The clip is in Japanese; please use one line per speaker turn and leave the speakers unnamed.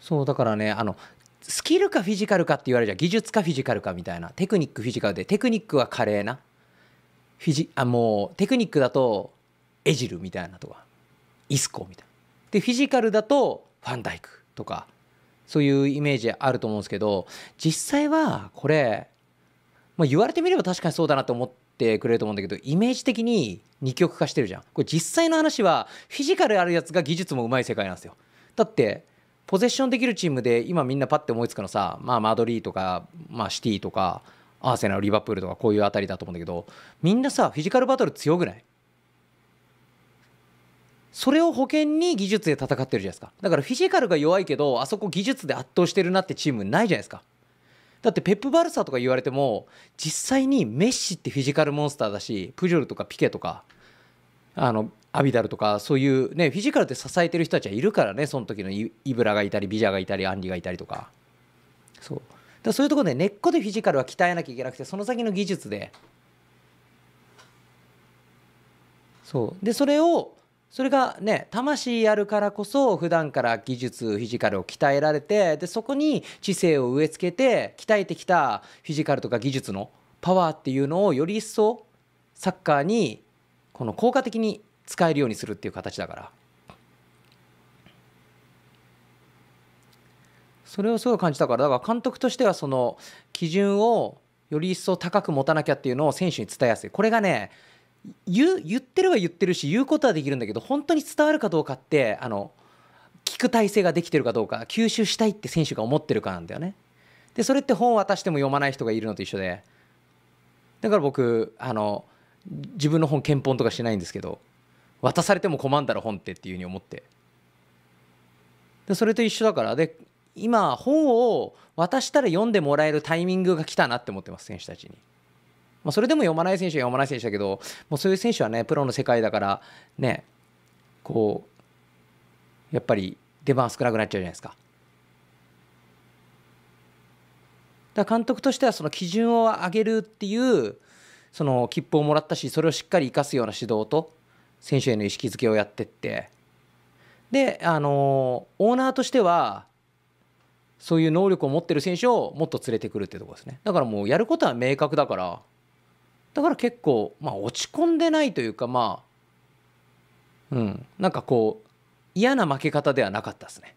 そうだからねあのスキルかフィジカルかって言われるじゃん。技術かフィジカルかみたいな。テクニックフィジカルで。テクニックは華麗な。フィジあもうテクニックだとエジルみたいなとか。イスコみたいな。でフィジカルだとファンダイクとか。そういうイメージあると思うんですけど実際はこれ、まあ、言われてみれば確かにそうだなと思ってくれると思うんだけどイメージ的に二極化してるじゃん。これ実際の話はフィジカルあるやつが技術もうまい世界なんですよ。だってポゼッションできるチームで今みんなパッて思いつくのさ、まあ、マドリーとか、まあ、シティとかアーセナルリバプールとかこういうあたりだと思うんだけどみんなさフィジカルバトル強くない？それを保険に技術で戦ってるじゃないですか。だからフィジカルが弱いけどあそこ技術で圧倒してるなってチームないじゃないですか。だってペップ・バルサとか言われても実際にメッシってフィジカルモンスターだしプジョルとかピケとかあのアビダルとかそういうねフィジカルで支えてる人たちはいるからねその時のイブラがいたりビジャがいたりアンリがいたりとか。そう。だそういうところで根っこでフィジカルは鍛えなきゃいけなくてその先の技術で。そう。でそれをそれがね魂あるからこそ普段から技術フィジカルを鍛えられてでそこに知性を植え付けて鍛えてきたフィジカルとか技術のパワーっていうのをより一層サッカーにこの効果的に使えるようにするっていう形だから。それをすごい感じたからだから監督としてはその基準をより一層高く持たなきゃっていうのを選手に伝えやすい。これがね言ってるは言ってるし言うことはできるんだけど本当に伝わるかどうかってあの聞く体制ができてるかどうか吸収したいって選手が思ってるかなんだよね。でそれって本を渡しても読まない人がいるのと一緒で。だから僕あの自分の本憲本とかしないんですけど。渡されても困んだろ本ってっていうふうに思ってでそれと一緒だからで今本を渡したら読んでもらえるタイミングが来たなって思ってます選手たちに。まあ、それでも読まない選手は読まない選手だけどもうそういう選手はねプロの世界だからねこうやっぱり出番少なくなっちゃうじゃないですか。だ監督としてはその基準を上げるっていうその切符をもらったしそれをしっかり生かすような指導と選手への意識づけをやってって。であのオーナーとしてはそういう能力を持ってる選手をもっと連れてくるっていうところですね。だからもうやることは明確だからだから結構まあ落ち込んでないというかまあうんなんかこう嫌な負け方ではなかったですね。